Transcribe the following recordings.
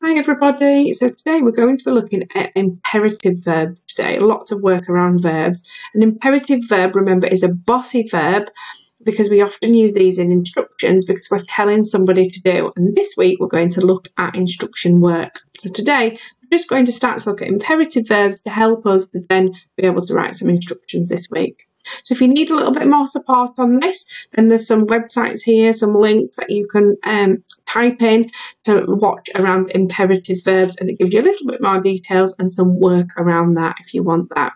Hi everybody. So today we're going to be looking at imperative verbs today. Lots of work around verbs. An imperative verb, remember, is a bossy verb because we often use these in instructions because we're telling somebody to do. And this week we're going to look at instruction work. So today we're just going to start to look at imperative verbs to help us to then be able to write some instructions this week. So if you need a little bit more support on this, then there's some websites here, some links that you can um, type in to watch around imperative verbs, and it gives you a little bit more details and some work around that if you want that.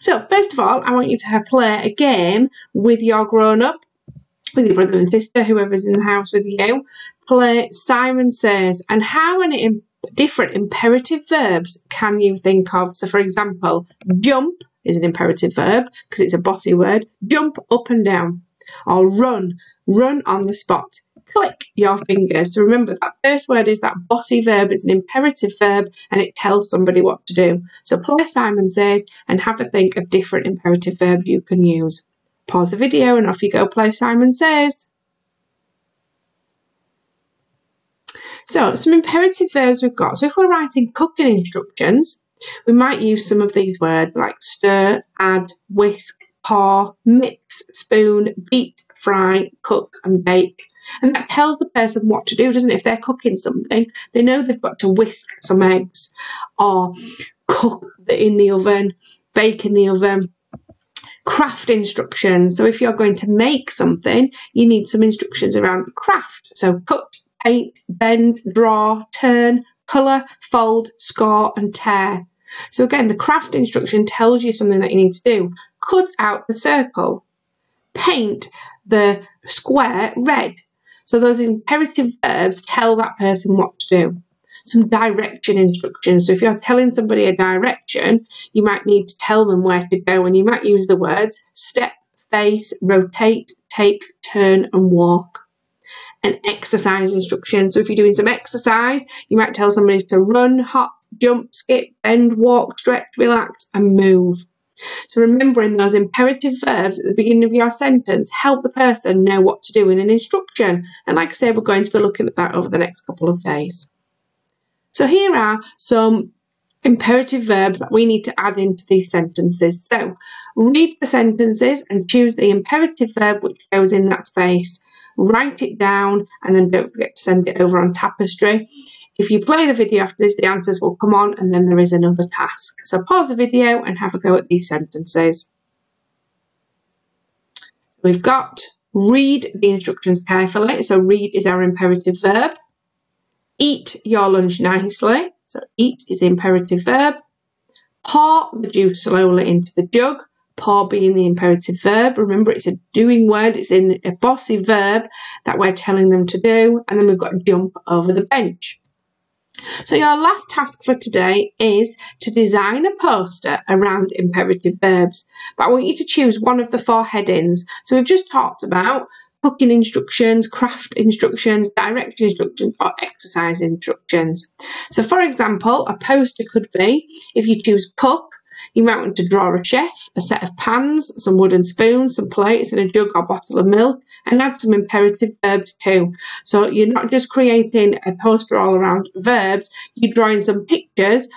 So first of all, I want you to play a game with your grown-up, with your brother and sister, whoever's in the house with you. Play Simon Says, and how many different imperative verbs can you think of? So for example, jump is an imperative verb because it's a bossy word. Jump up and down or run, run on the spot. Click your fingers. So remember that first word is that bossy verb. It's an imperative verb and it tells somebody what to do. So play Simon Says and have a think of different imperative verbs you can use. Pause the video and off you go play Simon Says. So some imperative verbs we've got. So if we're writing cooking instructions, we might use some of these words like stir, add, whisk, pour, mix, spoon, beat, fry, cook, and bake. And that tells the person what to do, doesn't it? If they're cooking something, they know they've got to whisk some eggs or cook in the oven, bake in the oven. Craft instructions. So if you're going to make something, you need some instructions around craft. So cut, paint, bend, draw, turn, colour, fold, score, and tear. So again, the craft instruction tells you something that you need to do. Cut out the circle. Paint the square red. So those imperative verbs tell that person what to do. Some direction instructions. So if you're telling somebody a direction, you might need to tell them where to go and you might use the words step, face, rotate, take, turn and walk an exercise instruction. So if you're doing some exercise, you might tell somebody to run, hop, jump, skip, bend, walk, stretch, relax, and move. So remembering those imperative verbs at the beginning of your sentence help the person know what to do in an instruction. And like I say, we're going to be looking at that over the next couple of days. So here are some imperative verbs that we need to add into these sentences. So read the sentences and choose the imperative verb which goes in that space. Write it down and then don't forget to send it over on Tapestry. If you play the video after this, the answers will come on and then there is another task. So pause the video and have a go at these sentences. We've got read the instructions carefully. So read is our imperative verb. Eat your lunch nicely. So eat is the imperative verb. Pour the juice slowly into the jug. Pour being the imperative verb. Remember, it's a doing word. It's in a bossy verb that we're telling them to do. And then we've got jump over the bench. So your last task for today is to design a poster around imperative verbs. But I want you to choose one of the four headings. So we've just talked about cooking instructions, craft instructions, direct instructions, or exercise instructions. So for example, a poster could be, if you choose cook, you might want to draw a chef, a set of pans, some wooden spoons, some plates, and a jug or bottle of milk, and add some imperative verbs too. So you're not just creating a poster all around verbs, you're drawing some pictures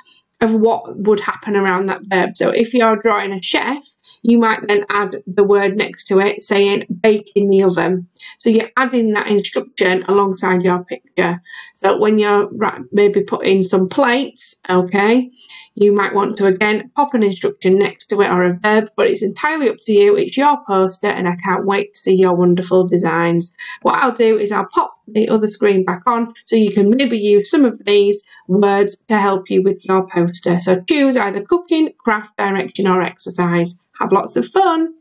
of what would happen around that verb. So if you're drawing a chef, you might then add the word next to it saying bake in the oven. So you're adding that instruction alongside your picture. So when you're maybe putting some plates, okay, you might want to again pop an instruction next to it or a verb, but it's entirely up to you. It's your poster and I can't wait to see your wonderful designs. What I'll do is I'll pop the other screen back on so you can maybe use some of these words to help you with your poster. So choose either cooking, craft, direction or exercise. Have lots of fun!